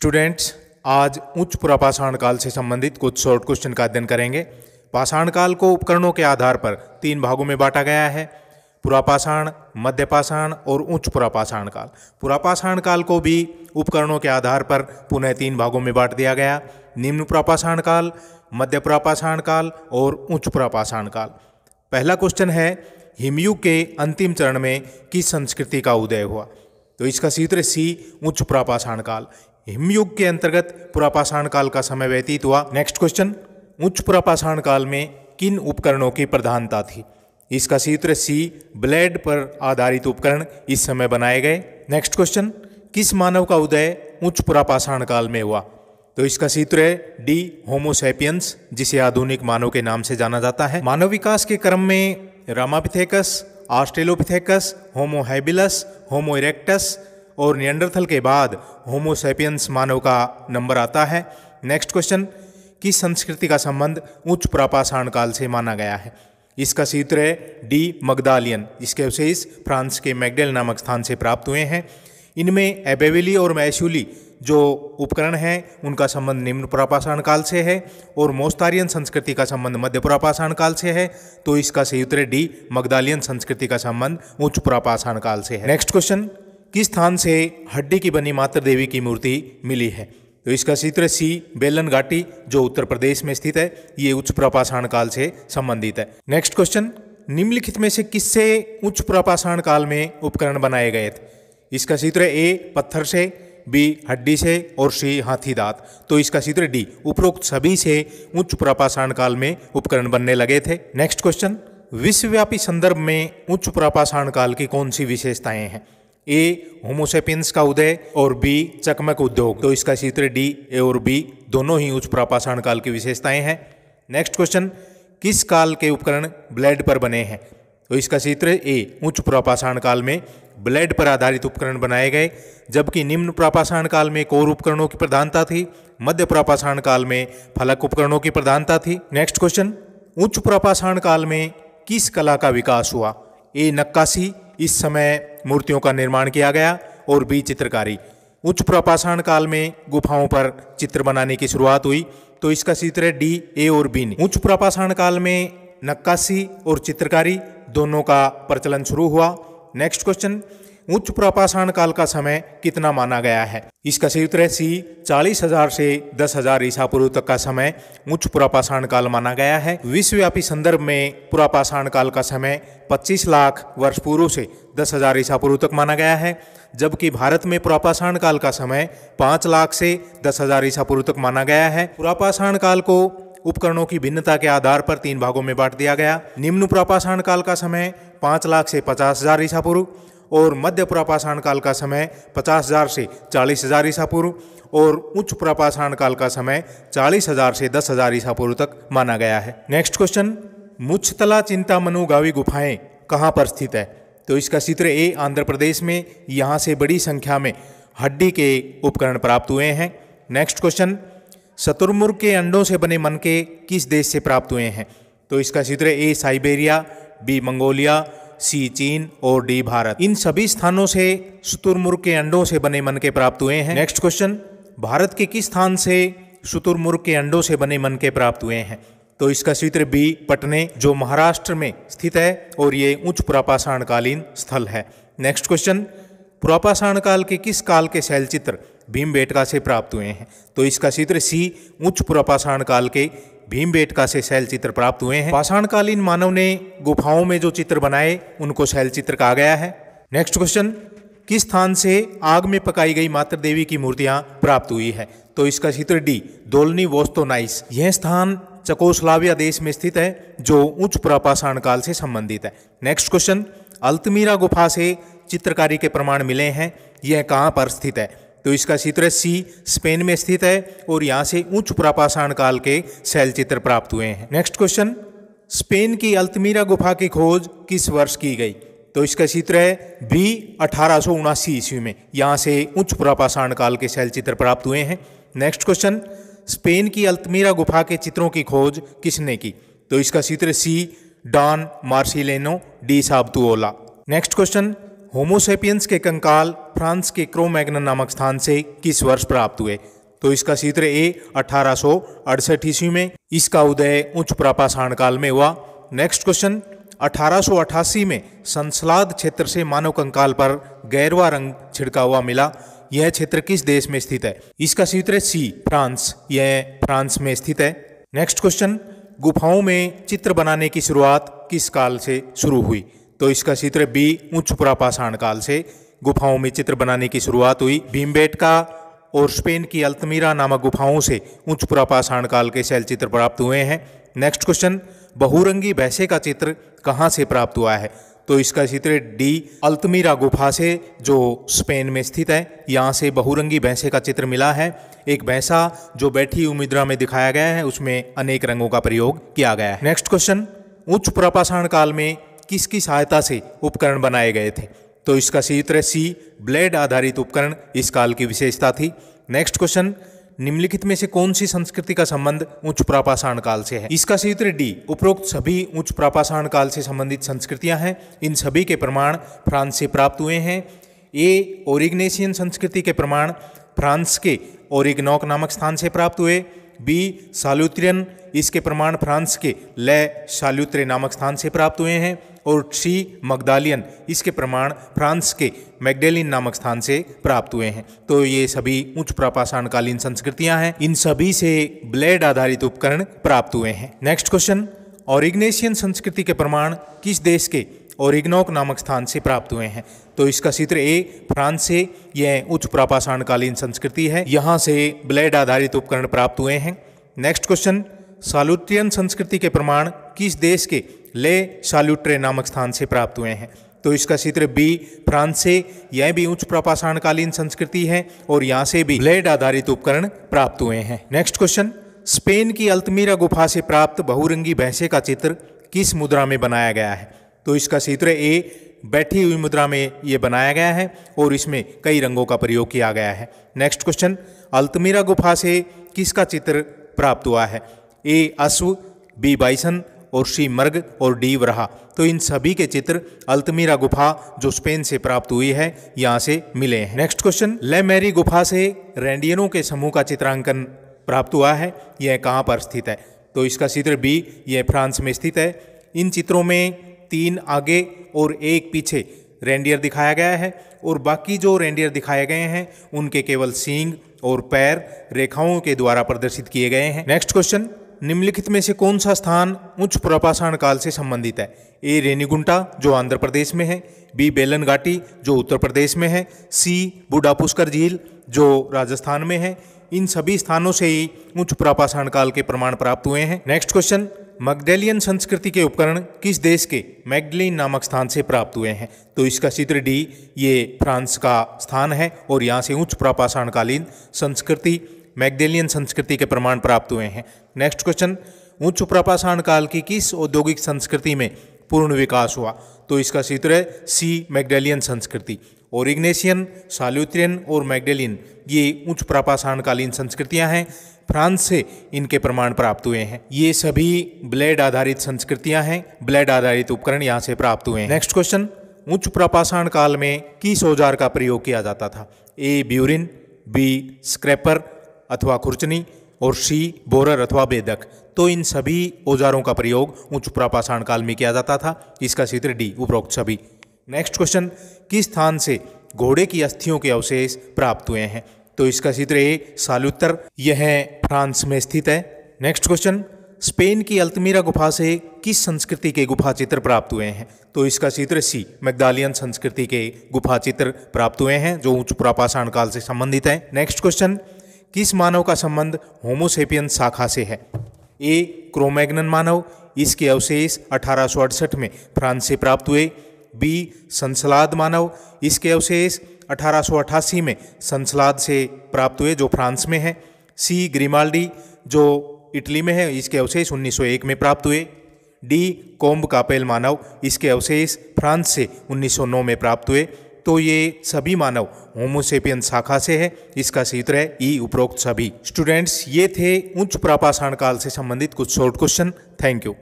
Students आज उच्च पुरापाषाण काल से संबंधित कुछ शॉर्ट क्वेश्चन का अध्ययन करेंगे। पाषाण काल को उपकरणों के आधार पर तीन भागों में बांटा गया है। पुरापाषाण, मध्यपाषाण और उच्च पुरापाषाण काल। पुरापाषाण काल को भी उपकरणों के आधार पर पुनः तीन भागों में बांट दिया गया। निम्न पुरापाषाण काल, मध्य पुरापाषाण काल और उच्च पुरापाषाण काल। पहला क्वेश्चन है हिमयुग के अंतिम चरण में किस संस्कृति का उदय हुआ? तो इसका सूत्र सी उच्च पुरापाषाण काल। हिमयुग के अंतर्गत पुरापाषाण काल का समय व्यतीत हुआ। नेक्स्ट क्वेश्चन उच्च पुरापाषाण काल में किन उपकरणों की प्रधानता थी? इसका सूत्र सी ब्लेड पर आधारित उपकरण इस समय बनाए गए। नेक्स्ट क्वेश्चन किस मानव का उदय उच्च पुरापाषाण काल में हुआ? तो इसका सूत्र है डी होमोसेपियंस जिसे आधुनिक मानव के नाम से जाना जाता है। मानव विकास के क्रम में Ramapithecus Australopithecus Homo habilis Homo erectus और नियंडरथल के बाद होमोसेपियंस मानव का नंबर आता है। नेक्स्ट क्वेश्चन, किस संस्कृति का संबंध उच्च प्रापाषाण काल से माना गया है? इसका सूत्र है डी मगदालियन, जिसके अवशेष फ्रांस के मैगडेल नामक स्थान से प्राप्त हुए हैं। इनमें एबेविली और मैशुली जो उपकरण हैं, उनका संबंध निम्न पुरापाषाण काल से है और मोस्तारियन संस्कृति का संबंध मध्य पुरापाषाण काल से है। तो इसका सूत्र डी मगदालियन संस्कृति का संबंध उच्च पुरापाषाण काल से है। नेक्स्ट क्वेश्चन किस स्थान से हड्डी की बनी मात्र देवी की मूर्ति मिली है? तो इसका चित्र सी बेलन घाटी, जो उत्तर प्रदेश में स्थित है, ये उच्च प्रपाषाण काल से संबंधित है। नेक्स्ट क्वेश्चन, निम्नलिखित में से किससे उच्च प्रपाषाण काल में उपकरण बनाए गए थे? इसका चित्र ए पत्थर से, बी हड्डी से और सी हाथी दांत। तो इसका चित्र डी, उपरोक्त सभी से उच्च प्रपाषाण काल में उपकरण बनने लगे थे। नेक्स्ट क्वेश्चन, विश्वव्यापी संदर्भ में उच्च प्रपाषाण काल की कौन सी विशेषताएँ हैं? ए होमोसेपियंस का उदय और बी, चकमक उद्योग। तो इसका सूत्र डी, ए और बी दोनों ही उच्च प्रापाषाण काल की विशेषताएँ हैं। नेक्स्ट क्वेश्चन किस काल के उपकरण ब्लेड पर बने हैं? तो इसका सूत्र ए, उच्च प्रापाषाण काल में ब्लेड पर आधारित उपकरण बनाए गए, जबकि निम्न प्रापाषाण काल में कोर उपकरणों की प्रधानता थी, मध्य प्रापाषाण काल में फलक उपकरणों की प्रधानता थी। नेक्स्ट क्वेश्चन उच्च प्रापाषाण काल में किस कला का विकास हुआ? ए, नक्काशी इस समय मूर्तियों का निर्माण किया गया और बी चित्रकारी। उच्च प्रपाषाण काल में गुफाओं पर चित्र बनाने की शुरुआत हुई तो इसका चित्र है डी, ए और बी उच्च प्रपाषाण काल में नक्काशी और चित्रकारी दोनों का प्रचलन शुरू हुआ। नेक्स्ट क्वेश्चन उच्च प्रपाषाण काल का समय कितना माना गया है? इसका सूत्र है सी, चालीस हज़ार से दस हज़ार ईसा पूर्व तक का समय उच्च पुरापाषाण काल माना गया है। विश्वव्यापी संदर्भ में पुरापाषाण काल का समय 25 लाख वर्ष पूर्व से दस हज़ार ईसा पूर्व तक माना गया है, जबकि भारत में पुरापाषाण काल का समय पाँच लाख से दस हज़ार ईसा पूर्व तक माना गया है। पुरापाषाण काल को उपकरणों की भिन्नता के आधार पर तीन भागों में बांट दिया गया। निम्न पुरापाषाण काल का समय पाँच लाख से पचास हज़ार ईसा पूर्व और मध्य पुरापाषाण काल का समय पचास हज़ार से चालीस हज़ार ईसा पूर्व और उच्च पुरापाषाण काल का समय चालीस हज़ार से दस हज़ार ईसा पूर्व तक माना गया है। नेक्स्ट क्वेश्चन मुच्छतला चिंता मनुगावी गुफाएँ कहाँ पर स्थित है? तो इसका चित्र ए, आंध्र प्रदेश में, यहाँ से बड़ी संख्या में हड्डी के उपकरण प्राप्त हुए हैं। नेक्स्ट क्वेश्चन शतुर्मुर्ग के अंडों से बने मन के किस देश से प्राप्त हुए हैं? तो इसका चित्र A, Siberia, B, Mongolia C चीन और डी भारत। इन सभी स्थानों से शुतुरमुर्ग के अंडों से बने मन के प्राप्त हुए हैं। नेक्स्ट क्वेश्चन भारत के किस स्थान से शुतुरमुर्ग के अंडों से बने मन के प्राप्त हुए हैं? तो इसका सूत्र बी, पटने, जो महाराष्ट्र में स्थित है, और ये उच्च पुरापाषाण कालीन स्थल है। नेक्स्ट क्वेश्चन पुरापाषाण काल के किस काल के शैल चित्र भीमबेटका से प्राप्त हुए हैं। तो इसका चित्र सी उच्च पुरापाषाण काल के भीमबेटका से शैल चित्र प्राप्त हुए हैं। पाषाणकालीन मानव ने गुफाओं में जो चित्र बनाए, उनको शैल चित्र कहा गया है। नेक्स्ट क्वेश्चन, किस स्थान से आग में पकाई गई मात्र देवी की मूर्तियाँ प्राप्त हुई है? तो इसका चित्र डी, दोलनी वोस्तोनाइस। यह स्थान चकोस्लाविया देश में स्थित है, जो उच्च पुरापाषाण काल से संबंधित है। नेक्स्ट क्वेश्चन, अल्तमीरा गुफा से चित्रकारी के प्रमाण मिले हैं, यह कहाँ पर स्थित है? तो इसका चित्र सी स्पेन में स्थित है और यहाँ से उच्च पुरापाषाण काल के शैल चित्र प्राप्त हुए हैं। नेक्स्ट क्वेश्चन स्पेन की अल्तमीरा गुफा की खोज किस वर्ष की गई? तो इसका चित्र है बी अठारह ईस्वी में। यहाँ से उच्च पुरापाषाण काल के शैल चित्र प्राप्त हुए हैं। नेक्स्ट क्वेश्चन स्पेन की अल्तमीरा गुफा के चित्रों की खोज किसने की? तो इसका चित्र C Don Marcelino de Sautuola. Next question Homo sapiens के कंकाल फ्रांस के क्रोमैग्नन नामक स्थान से किस वर्ष प्राप्त हुए। तो इसका सूत्र ए, अठारह ईस्वी में। इसका उदय उच्च प्रापाषाण काल में हुआ। नेक्स्ट क्वेश्चन 1888 में संसलाद क्षेत्र से मानव कंकाल पर गैरवा रंग छिड़का हुआ मिला। यह क्षेत्र किस देश में स्थित है? इसका सूत्र सी, फ्रांस। यह फ्रांस में स्थित है। नेक्स्ट क्वेश्चन, गुफाओं में चित्र बनाने की शुरुआत किस काल से शुरू हुई? तो इसका सूत्र बी, उच्च पुरापाषाण काल से। गुफाओं में चित्र बनाने की शुरुआत हुई। भीमबेटका और स्पेन की अल्तमीरा नामक गुफाओं से उच्च पुरापाषाण काल के शैल चित्र प्राप्त हुए हैं। नेक्स्ट क्वेश्चन, बहुरंगी भैंसे का चित्र कहाँ से प्राप्त हुआ है? तो इसका चित्र डी, अल्तमीरा गुफा से, जो स्पेन में स्थित है। यहाँ से बहुरंगी भैंसे का चित्र मिला है। एक भैंसा जो बैठी हुई मुद्रा में दिखाया गया है, उसमें अनेक रंगों का प्रयोग किया गया है। नेक्स्ट क्वेश्चन उच्च प्रपाषाण काल में किसकी सहायता से उपकरण बनाए गए थे? तो इसका सी सूत्र सी ब्लेड आधारित उपकरण, इस काल की विशेषता थी। नेक्स्ट क्वेश्चन निम्नलिखित में से कौन सी संस्कृति का संबंध उच्च प्रापाषाण काल से है? इसका सूत्र डी उपरोक्त सभी उच्च प्रापाषाण काल से संबंधित संस्कृतियाँ हैं। इन सभी के प्रमाण फ्रांस से प्राप्त हुए हैं। ए ओरिग्नेशियन संस्कृति के प्रमाण फ्रांस के ओरिगनॉक नामक स्थान से प्राप्त हुए। बी सालुत्रियन, इसके प्रमाण फ्रांस के ले साल्यूत्रे नामक स्थान से प्राप्त हुए हैं। और सी मगदालियन, इसके प्रमाण फ्रांस के मैगडेलिन नामक स्थान से प्राप्त हुए हैं। तो ये सभी उच्च प्रापाषाणकालीन संस्कृतियाँ हैं। इन सभी से ब्लेड आधारित उपकरण प्राप्त हुए हैं। नेक्स्ट क्वेश्चन ऑरिग्नेशियन संस्कृति के प्रमाण किस देश के ओरिग्नोक नामक स्थान से प्राप्त हुए हैं? तो इसका चित्र ए, फ्रांस से। यह उच्च प्रापाषाणकालीन संस्कृति है। यहाँ से ब्लेड आधारित उपकरण प्राप्त हुए हैं। नेक्स्ट क्वेश्चन सालुट्रियन संस्कृति के प्रमाण किस देश के ले साल्यूट्रे नामक स्थान से प्राप्त हुए हैं। तो इसका चित्र बी फ्रांस से, यह भी उच्च प्रपाषाणकालीन संस्कृति है और यहाँ से भी ब्लेड आधारित उपकरण प्राप्त हुए हैं। नेक्स्ट क्वेश्चन, स्पेन की अल्तमीरा गुफा से प्राप्त बहुरंगी भैंसे का चित्र किस मुद्रा में बनाया गया है? तो इसका चित्र ए, बैठी हुई मुद्रा में ये बनाया गया है और इसमें कई रंगों का प्रयोग किया गया है। नेक्स्ट क्वेश्चन, अल्तमीरा गुफा से किसका चित्र प्राप्त हुआ है? ए, अश्व, बी, बाइसन और सी मर्ग और डी वरहा तो इन सभी के चित्र अल्तमीरा गुफा, जो स्पेन से प्राप्त हुई है, यहाँ से मिले हैं। नेक्स्ट क्वेश्चन ले मैरी गुफा से रेंडियनों के समूह का चित्रांकन प्राप्त हुआ है, यह कहाँ पर स्थित है? तो इसका चित्र बी, यह फ्रांस में स्थित है। इन चित्रों में तीन आगे और एक पीछे रेंडियर दिखाया गया है, और बाकी जो रेंडियर दिखाए गए हैं, उनके केवल सींग और पैर रेखाओं के द्वारा प्रदर्शित किए गए हैं। नेक्स्ट क्वेश्चन निम्नलिखित में से कौन सा स्थान उच्च प्रपाषाण काल से संबंधित है? ए, रेनीगुंटा, जो आंध्र प्रदेश में है। बी बेलन घाटी जो उत्तर प्रदेश में है। सी, बूढ़ा पुष्कर झील, जो राजस्थान में है। इन सभी स्थानों से ही उच्च प्रपाषाण काल के प्रमाण प्राप्त हुए हैं। नेक्स्ट क्वेश्चन, मगडेलियन संस्कृति के उपकरण किस देश के मैगडलिन नामक स्थान से प्राप्त हुए हैं? तो इसका चित्र डी, ये फ्रांस का स्थान है और यहाँ से उच्च प्रापाषाणकालीन संस्कृति मैगडेलियन संस्कृति के प्रमाण प्राप्त हुए हैं। नेक्स्ट क्वेश्चन उच्च प्रपाषाण काल की किस औद्योगिक संस्कृति में पूर्ण विकास हुआ? तो इसका सूत्र है सी मैगडेलियन संस्कृति। ओरिग्नेशियन साल्यूत्रियन और मैगडेलियन ये उच्च प्रापाषाणकालीन संस्कृतियाँ हैं। फ्रांस से इनके प्रमाण प्राप्त हुए हैं। ये सभी ब्लेड आधारित संस्कृतियाँ हैं। ब्लेड आधारित उपकरण यहाँ से प्राप्त हुए हैं। नेक्स्ट क्वेश्चन उच्च प्रपाषाण काल में किस औज़ार का प्रयोग किया जाता था? ए, ब्यूरिन, बी, स्क्रैपर अथवा खुरचनी और सी बोरर अथवा बेदक। तो इन सभी औजारों का प्रयोग उच्च प्रापाषाण काल में किया जाता था। इसका सूत्र डी, उपरोक्त सभी नेक्स्ट क्वेश्चन, किस स्थान से घोड़े की अस्थियों के अवशेष प्राप्त हुए हैं? तो इसका सूत्र ए, सालुत्तर। यह फ्रांस में स्थित है। नेक्स्ट क्वेश्चन, स्पेन की अल्तमीरा गुफा से किस संस्कृति के गुफा चित्र प्राप्त हुए हैं? तो इसका चित्र सी, मैगदालियन संस्कृति के गुफा चित्र प्राप्त हुए हैं, जो उच्च प्रापाषाण काल से संबंधित है। नेक्स्ट क्वेश्चन किस मानव का संबंध होमोसेपियन शाखा से है? ए, क्रोमैग्नन मानव, इसके अवशेष अठारह सौ अड़सठ में फ्रांस से प्राप्त हुए। बी, संसलाद मानव, इसके अवशेष अठारह सौ अट्ठासी में संसलाद से प्राप्त हुए, जो फ्रांस में है। सी, ग्रीमाल्डी, जो इटली में है, इसके अवशेष 1901 में प्राप्त हुए। डी, कोम्ब कापेल मानव, इसके अवशेष फ्रांस से 1909 में प्राप्त हुए। तो ये सभी मानव होमोसेपियन शाखा से है। इसका सूत्र है ई, उपरोक्त सभी। स्टूडेंट्स, ये थे उच्च प्रापाषाण काल से संबंधित कुछ शॉर्ट क्वेश्चन थैंक यू